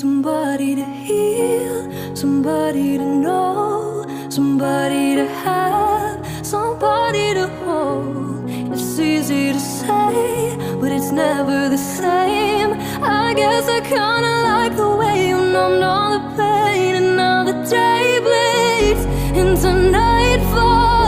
somebody to heal, somebody to know, somebody to have, somebody to hold. It's easy to say, but it's never the same. I guess I kinda like the way you numbed all the pain, and now the day bleeds into